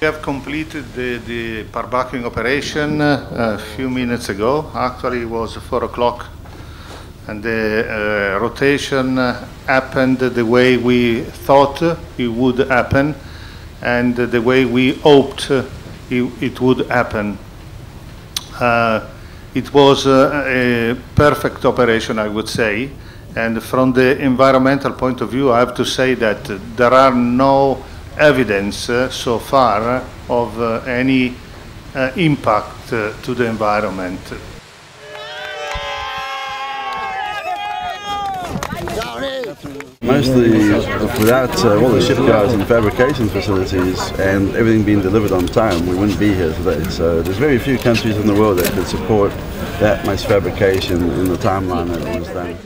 We have completed the, the parbuckling operation uh, a few minutes ago. Actually, it was 4 o'clock, and the uh, rotation uh, happened the way we thought it would happen, and the way we hoped it, it would happen. Uh, it was uh, a perfect operation, I would say. And from the environmental point of view, I have to say that there are no evidence uh, so far of uh, any uh, impact uh, to the environment. Mostly without uh, all the shipyards and fabrication facilities and everything being delivered on time, we wouldn't be here today. So there's very few countries in the world that could support that much fabrication in the timeline that was done.